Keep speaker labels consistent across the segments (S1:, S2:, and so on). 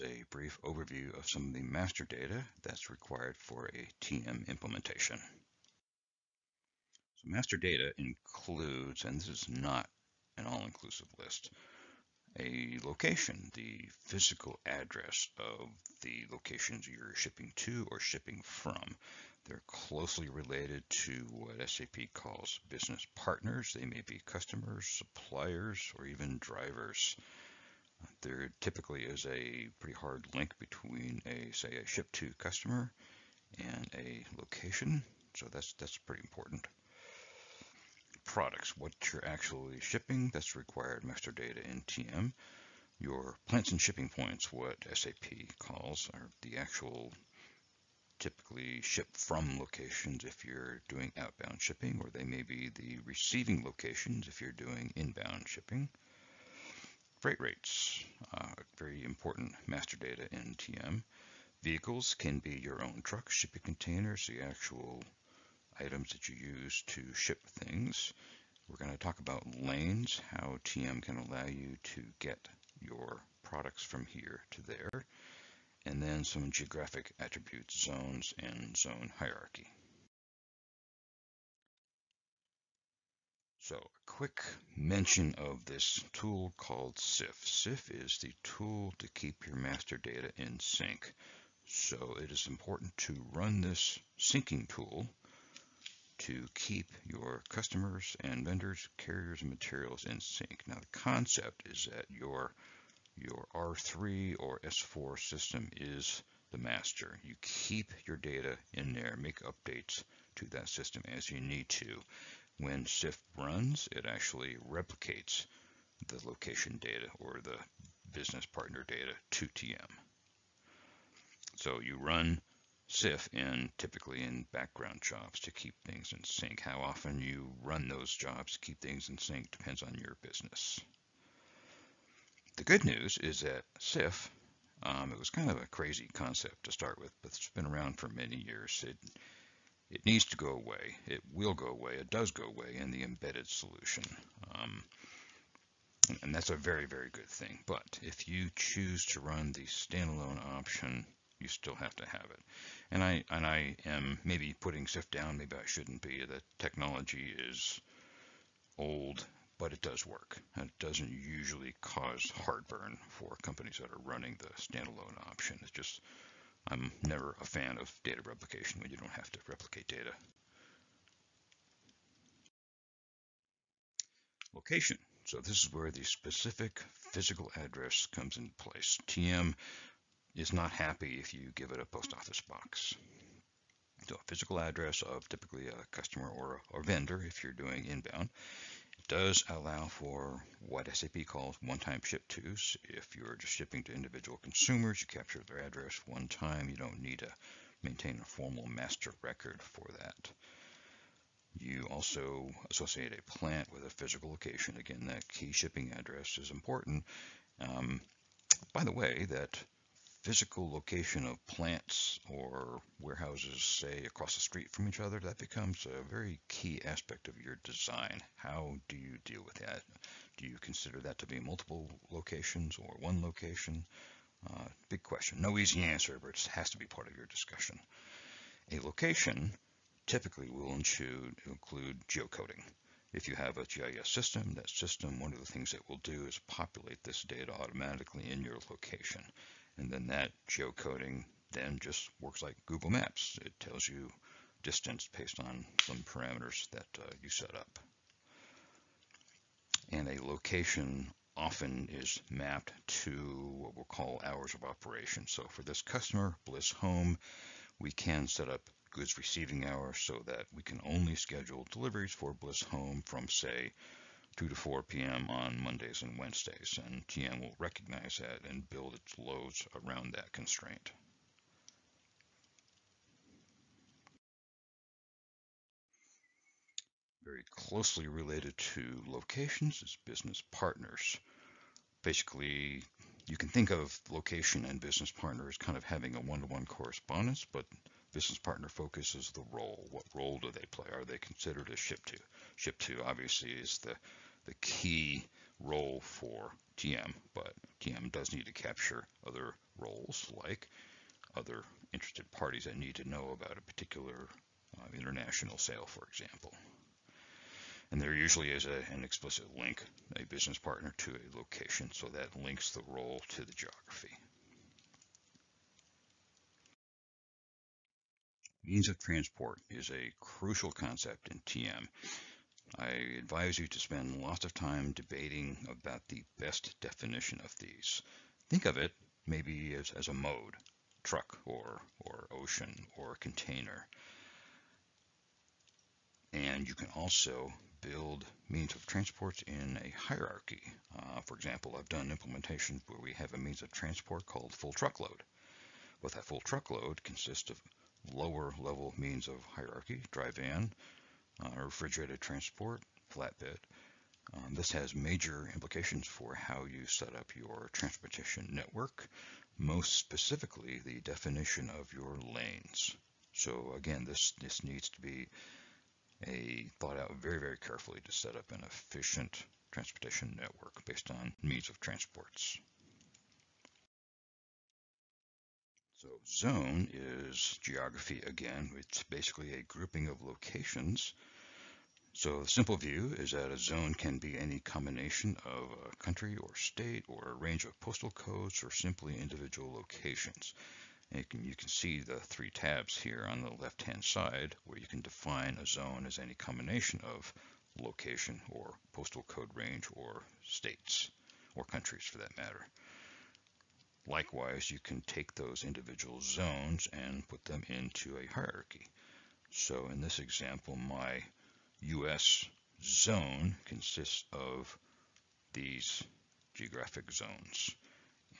S1: a brief overview of some of the master data that's required for a TM implementation. So master data includes, and this is not an all-inclusive list, a location, the physical address of the locations you're shipping to or shipping from. They're closely related to what SAP calls business partners. They may be customers, suppliers, or even drivers. There typically is a pretty hard link between a, say, a ship to customer and a location. So that's, that's pretty important products, what you're actually shipping, that's required master data in TM. Your plants and shipping points, what SAP calls, are the actual typically ship from locations if you're doing outbound shipping, or they may be the receiving locations if you're doing inbound shipping. Freight rates, uh, very important master data in TM. Vehicles can be your own trucks, shipping containers, the actual items that you use to ship things. We're going to talk about lanes, how TM can allow you to get your products from here to there, and then some geographic attributes, zones, and zone hierarchy. So a quick mention of this tool called CIF. CIF is the tool to keep your master data in sync. So it is important to run this syncing tool to keep your customers and vendors, carriers, and materials in sync. Now the concept is that your your R3 or S4 system is the master. You keep your data in there, make updates to that system as you need to. When CIF runs, it actually replicates the location data or the business partner data to TM. So you run CIF in typically in background jobs to keep things in sync. How often you run those jobs to keep things in sync depends on your business. The good news is that CIF, um, it was kind of a crazy concept to start with, but it's been around for many years. It, it needs to go away. It will go away. It does go away in the embedded solution. Um, and that's a very, very good thing. But if you choose to run the standalone option you still have to have it. And I and I am maybe putting CIF down, maybe I shouldn't be. The technology is old, but it does work. And it doesn't usually cause heartburn for companies that are running the standalone option. It's just I'm never a fan of data replication when you don't have to replicate data. Location. So this is where the specific physical address comes into place. TM is not happy if you give it a post office box. So a physical address of typically a customer or a, or vendor if you're doing inbound. Does allow for what SAP calls one-time ship tos. If you're just shipping to individual consumers, you capture their address one time. You don't need to maintain a formal master record for that. You also associate a plant with a physical location. Again, that key shipping address is important. Um, by the way, that physical location of plants or warehouses, say, across the street from each other, that becomes a very key aspect of your design. How do you deal with that? Do you consider that to be multiple locations or one location? Uh, big question. No easy answer, but it has to be part of your discussion. A location typically will include, include geocoding. If you have a GIS system, that system, one of the things it will do is populate this data automatically in your location. And then that geocoding then just works like Google Maps. It tells you distance based on some parameters that uh, you set up. And a location often is mapped to what we'll call hours of operation. So for this customer, Bliss Home, we can set up goods receiving hours so that we can only schedule deliveries for Bliss Home from say 2 to 4 p.m. on Mondays and Wednesdays, and TM will recognize that and build its loads around that constraint. Very closely related to locations is business partners. Basically, you can think of location and business partner as kind of having a one-to-one -one correspondence, but business partner focuses the role. What role do they play? Are they considered a ship to? Ship to obviously is the the key role for TM, but TM does need to capture other roles like other interested parties that need to know about a particular uh, international sale, for example. And there usually is a, an explicit link, a business partner to a location, so that links the role to the geography. Means of transport is a crucial concept in TM. I advise you to spend lots of time debating about the best definition of these. Think of it maybe as, as a mode, truck or, or ocean or container. And you can also build means of transport in a hierarchy. Uh, for example, I've done implementations where we have a means of transport called full truckload. But that full truckload consists of lower level means of hierarchy, dry van, uh, refrigerated transport, flatbed. Um, this has major implications for how you set up your transportation network, most specifically the definition of your lanes. So again, this, this needs to be a thought out very, very carefully to set up an efficient transportation network based on means of transports. So zone is geography again. It's basically a grouping of locations. So the simple view is that a zone can be any combination of a country or state or a range of postal codes or simply individual locations. You can, you can see the three tabs here on the left-hand side where you can define a zone as any combination of location or postal code range or states or countries for that matter. Likewise, you can take those individual zones and put them into a hierarchy. So in this example, my US zone consists of these geographic zones.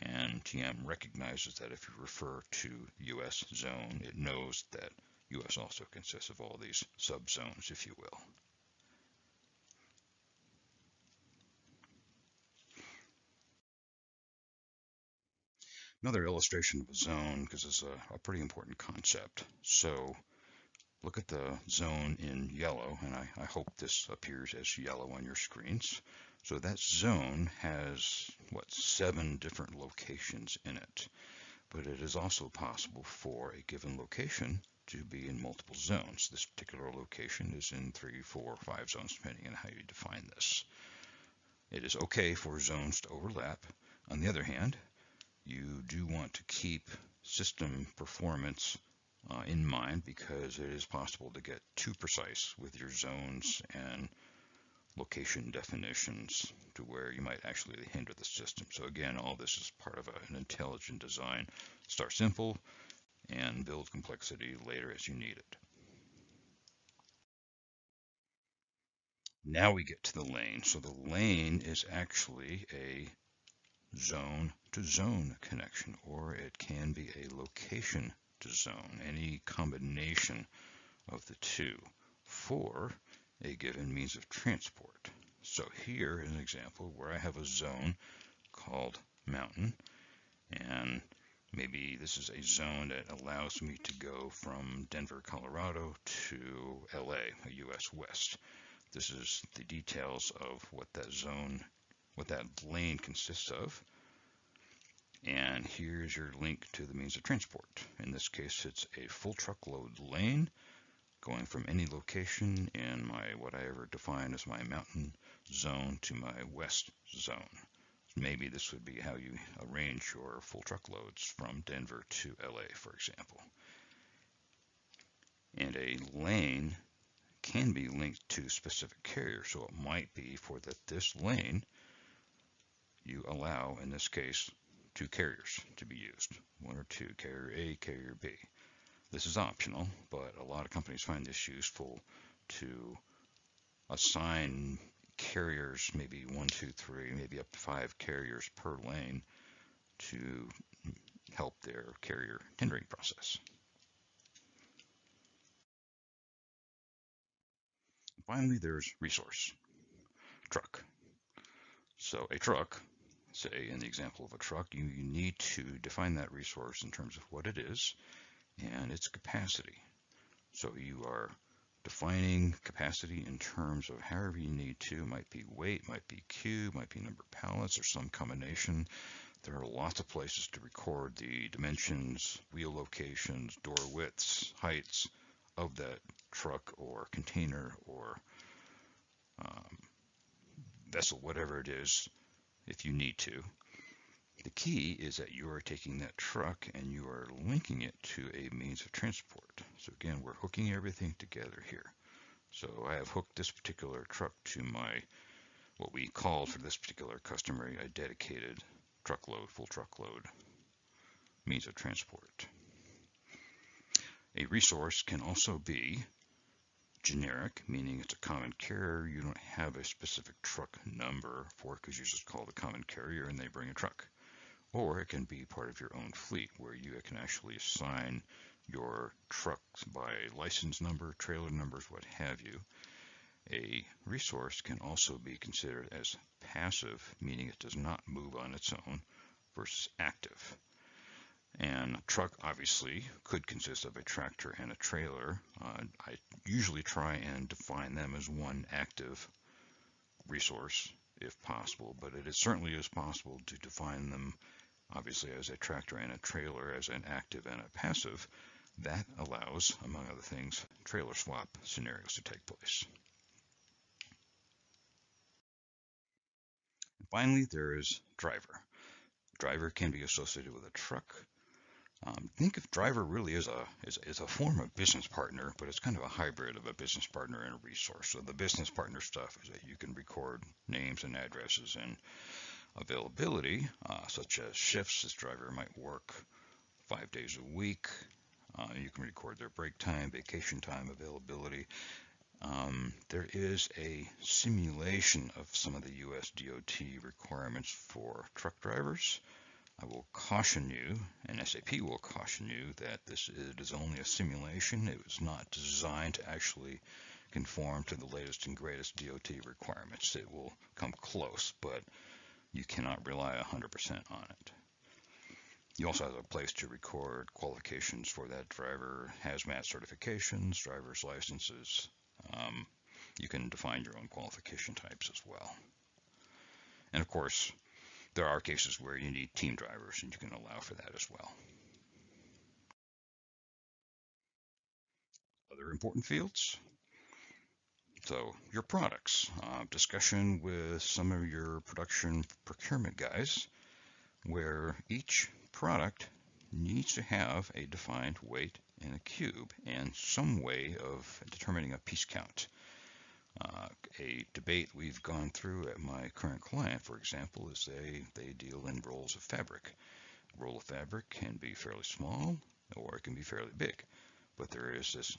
S1: And TM recognizes that if you refer to US zone, it knows that US also consists of all these subzones, if you will. Another illustration of a zone, because it's a, a, pretty important concept. So look at the zone in yellow, and I, I hope this appears as yellow on your screens. So that zone has, what, seven different locations in it. But it is also possible for a given location to be in multiple zones. This particular location is in three, four, five zones, depending on how you define this. It is okay for zones to overlap. On the other hand, you do want to keep system performance uh, in mind because it is possible to get too precise with your zones and location definitions to where you might actually hinder the system. So again, all this is part of an intelligent design. Start simple and build complexity later as you need it. Now we get to the lane. So the lane is actually a zone to zone connection, or it can be a location to zone, any combination of the two for a given means of transport. So here is an example where I have a zone called mountain, and maybe this is a zone that allows me to go from Denver, Colorado to LA, US West. This is the details of what that zone what that lane consists of. And here's your link to the means of transport. In this case, it's a full truckload lane going from any location in my what I ever define as my mountain zone to my west zone. Maybe this would be how you arrange your full truckloads from Denver to LA, for example. And a lane can be linked to specific carriers, so it might be for that this lane you allow, in this case, two carriers to be used, one or two, carrier A, carrier B. This is optional, but a lot of companies find this useful to assign carriers, maybe one, two, three, maybe up to five carriers per lane to help their carrier tendering process. Finally, there's resource, truck. So a truck say in the example of a truck, you, you need to define that resource in terms of what it is and its capacity. So you are defining capacity in terms of however you need to. Might be weight, might be cube, might be number of pallets, or some combination. There are lots of places to record the dimensions, wheel locations, door widths, heights of that truck or container or um, vessel, whatever it is, if you need to. The key is that you are taking that truck and you are linking it to a means of transport. So again, we're hooking everything together here. So I have hooked this particular truck to my, what we call for this particular customer, a dedicated truckload, full truckload means of transport. A resource can also be generic, meaning it's a common carrier. You don't have a specific truck number for it because you just call the common carrier and they bring a truck or it can be part of your own fleet where you can actually assign your trucks by license number, trailer numbers, what have you. A resource can also be considered as passive, meaning it does not move on its own, versus active. And a truck obviously could consist of a tractor and a trailer. Uh, I usually try and define them as one active resource if possible, but it is certainly is possible to define them obviously as a tractor and a trailer as an active and a passive, that allows, among other things, trailer swap scenarios to take place. And finally, there is driver. Driver can be associated with a truck. Um, think of driver really as a, as a form of business partner, but it's kind of a hybrid of a business partner and a resource. So the business partner stuff is that you can record names and addresses and availability, uh, such as shifts. This driver might work five days a week. Uh, you can record their break time, vacation time, availability. Um, there is a simulation of some of the US DOT requirements for truck drivers. I will caution you, and SAP will caution you, that this is only a simulation. It was not designed to actually conform to the latest and greatest DOT requirements. It will come close, but you cannot rely 100% on it. You also have a place to record qualifications for that driver, hazmat certifications, driver's licenses. Um, you can define your own qualification types as well. And of course, there are cases where you need team drivers and you can allow for that as well. Other important fields, so your products, uh, discussion with some of your production procurement guys, where each product needs to have a defined weight in a cube and some way of determining a piece count. Uh, a debate we've gone through at my current client, for example, is they, they deal in rolls of fabric. A roll of fabric can be fairly small or it can be fairly big, but there is this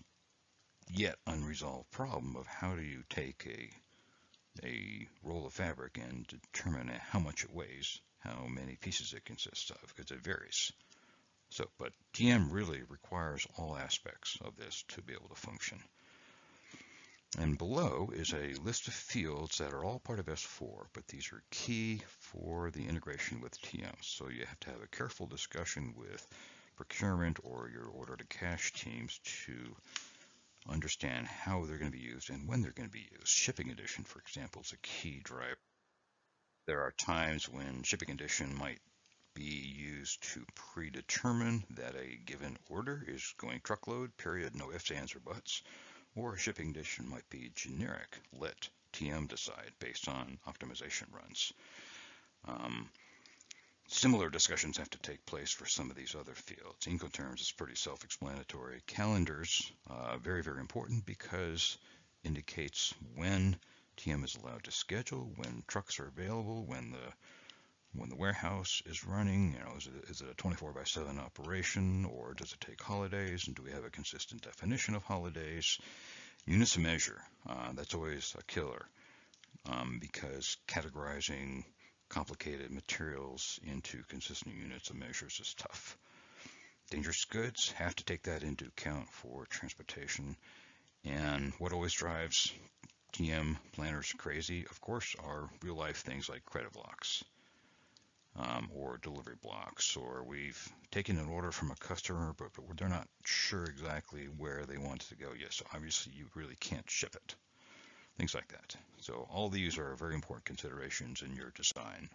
S1: yet unresolved problem of how do you take a a roll of fabric and determine how much it weighs, how many pieces it consists of, because it varies. So, but TM really requires all aspects of this to be able to function. And below is a list of fields that are all part of S4, but these are key for the integration with TM. So you have to have a careful discussion with procurement or your order to cash teams to understand how they're going to be used and when they're going to be used. Shipping condition, for example, is a key driver. There are times when shipping condition might be used to predetermine that a given order is going truckload, period, no ifs, ands, or buts. Or a shipping condition might be generic, let TM decide based on optimization runs. Um, Similar discussions have to take place for some of these other fields. Incoterms is pretty self-explanatory. Calendars, uh, very, very important because indicates when TM is allowed to schedule, when trucks are available, when the when the warehouse is running, you know, is it, is it a 24 by 7 operation or does it take holidays and do we have a consistent definition of holidays? Units of measure, uh, that's always a killer um, because categorizing complicated materials into consistent units of measures is tough. Dangerous goods have to take that into account for transportation. And what always drives TM planners crazy, of course, are real life things like credit blocks. Um, or delivery blocks, or we've taken an order from a customer, but, but they're not sure exactly where they want it to go yet. So obviously you really can't ship it. Things like that. So all these are very important considerations in your design.